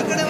इकडे